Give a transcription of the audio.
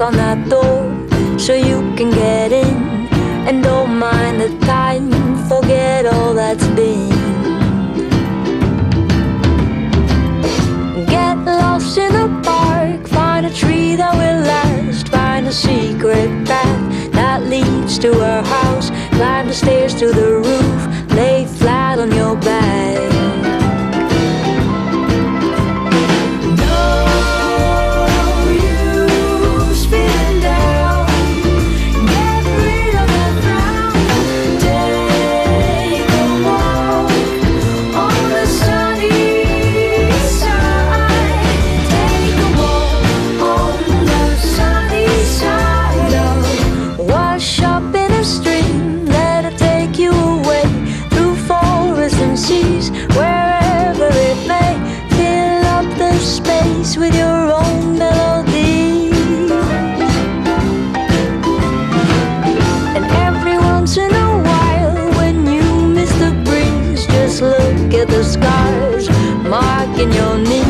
on that door so you can get in. And don't mind the time, forget all that's been. Get lost in the park, find a tree that will last, find a secret path that leads to our house, climb the stairs to the space with your own melody. And every once in a while, when you miss the breeze, just look at the scars marking your knees.